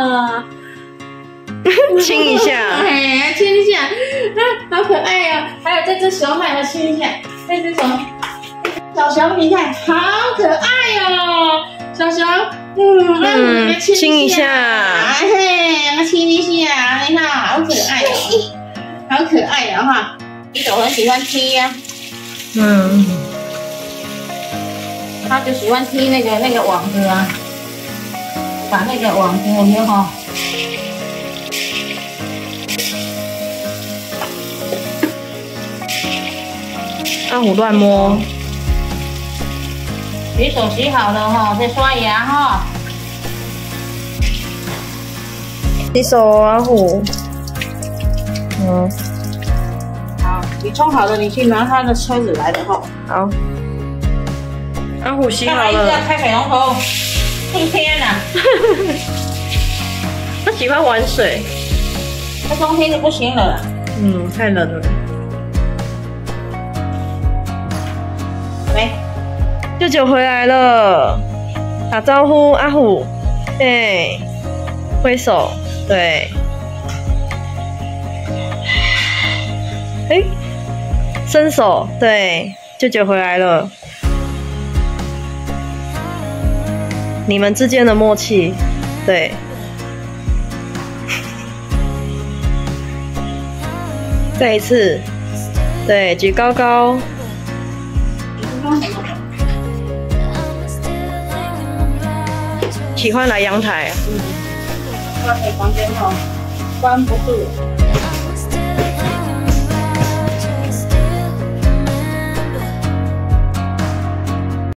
啊，亲一下，哎，亲一下，啊，好可爱呀、还有这只熊，还有亲一下，这只熊，小熊，你看，好可爱哟、小熊，嗯，那嗯你来亲亲一下。哎嘿，那亲一下，你看，好可爱哦、好可爱呀、哈，一手很喜欢踢呀、嗯，他就喜欢踢那个那个网子啊，把那个网子有没有哈？阿虎乱摸，洗手洗好了哈，再刷牙哈。洗手哦，阿虎。嗯，好，你冲好了，你去拿他的车子来的哈。好。阿虎洗好干嘛一直要了，开水龙头？冬天啊、他喜欢玩水。他冬天就不行了啦。嗯，太冷了。喂，舅舅回来了，打招呼，阿虎，对，挥手，对，哎，伸手，对，舅舅回来了。你们之间的默契，对。再一次，对，举高高，喜欢来阳台。挂在房间哈，关不住。